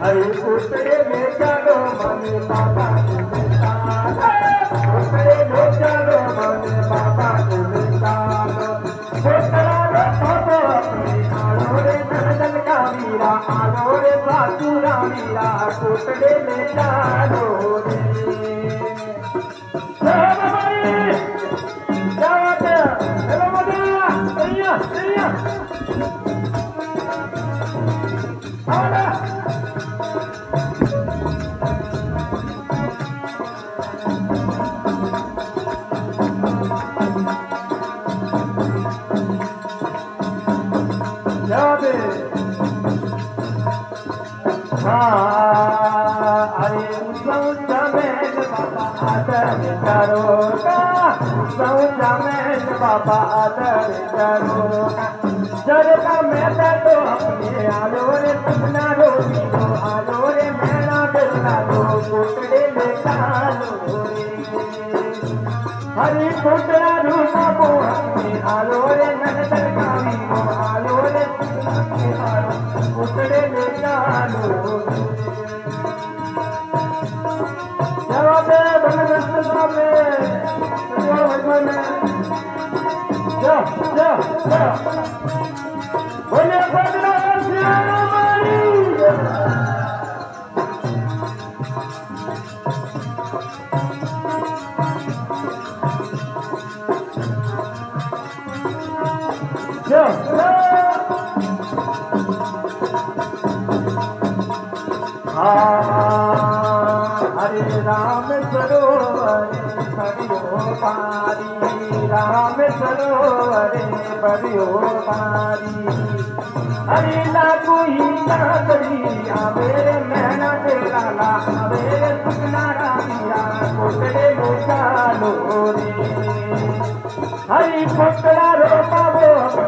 हरे पुतरे में चलो मन बाबा पुतरे में चलो मन बाबा पुतरा रे बाबा अपने आलो रे नंदन का वीरा आलो अरे सौजा बाबा आदर करो सौजा बाबा आदर करो जर का मैं तो अपने आलो रे सपना रो रो आलो रे मेरा दिल लो कोटड़े ले चालो रे हरी कोटड़ा रूपा को अपने आलो रे नंदन कामी को आलो रे कोटड़े ले I don't. हरे राम सरोवर परियो पारी। राम सरोवर पारी। हरे लागू ही नागरी आवे मैना के लाला, आवे सुखना रामिया कोटड़े लो चालो रे। हरी कोटड़ा रो पावो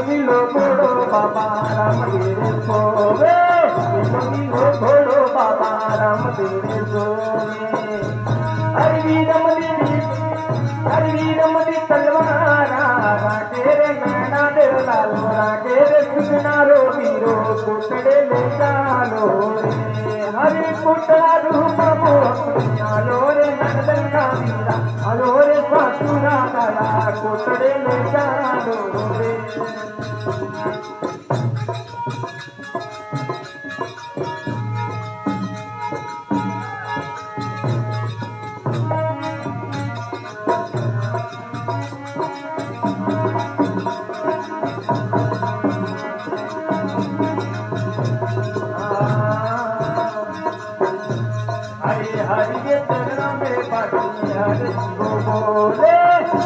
बाबा राम मिलो मिलो घोड़ो बाबा राम तेरे सोवे हरि वीर मदी हरि वीर मदी तलवारा राके रे मैना दे लालो राके रे सुना रो वीरो कुटड़े ले चालो रे हरि कुटड़ा रूप को आलो रे नंदन का बोले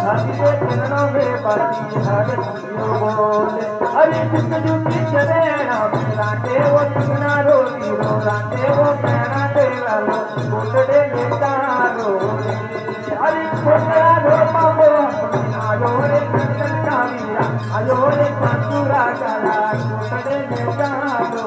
हरि के चरणों में बाटी हरे शिव बोले हरे विष्णु की चरण मेरा के वो चिकना रोटी रो राते वो कहना दे लालो कोटड़े ले तारो हरे कोटड़ा रो पावो आयो रे कंचन का वीरा आयो रे कांचुरा काला कोटड़े ले तारो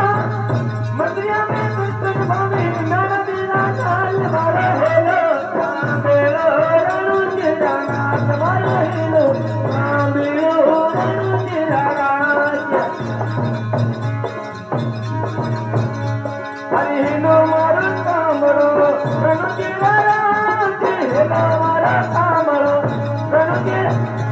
Yeah.